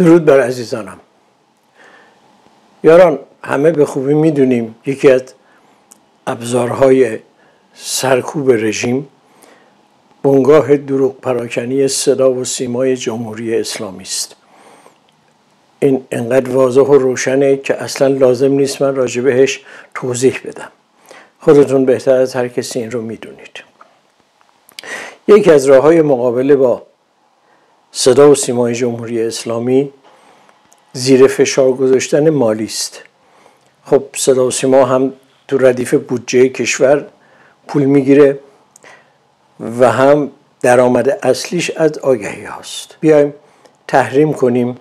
درود بر عزیزانم. یاران همه به خوبی می‌دونیم یکی از ابزارهای سرکوب رژیم بنگاه دروغ پراکنی صدا و سیمای جمهوری اسلامی است. این انقدر واضح و روشنه که اصلا لازم نیست من راجع بهش توضیح بدم. خودتون بهتر از هر کسی این رو می‌دونید. یکی از راه های مقابله با صدا و سیمای جمهوری اسلامی زیر فشار گذاشتن مالی است. خب صدا و سیما هم تو ردیف بودجه کشور پول می‌گیره و هم درآمد اصلیش از آگهی هاست. بیایم تحریم کنیم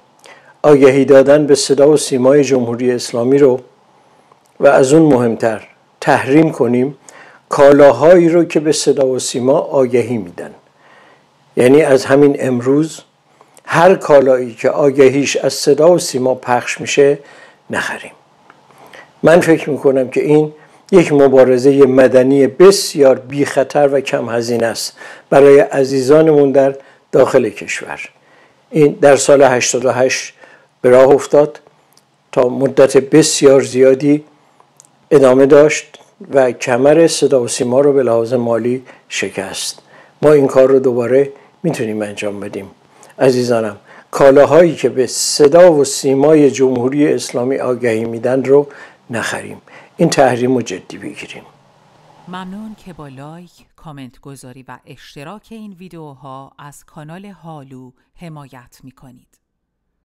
آگهی دادن به صدا و سیمای جمهوری اسلامی رو و از اون مهمتر تحریم کنیم کالاهایی رو که به صدا و سیما آگهی میدن. یعنی از همین امروز هر کالایی که آگهیش از صدا و سیما پخش میشه نخریم. من فکر می‌کنم که این یک مبارزه مدنی بسیار بی خطر و کم هزینه است برای عزیزانمون در داخل کشور. این در سال 88 به راه افتاد تا مدت بسیار زیادی ادامه داشت و کمر صدا و سیما رو به لحاظ مالی شکست. ما این کار رو دوباره می‌تونیم انجام بدیم. عزیزانم کالاهایی که به صدا و سیمای جمهوری اسلامی آگهی میدن رو نخریم. این تحریم رو جدی بگیریم. ممنون که با لایک، کامنت گذاری و اشتراک این ویدیوها از کانال هالو حمایت می‌کنید.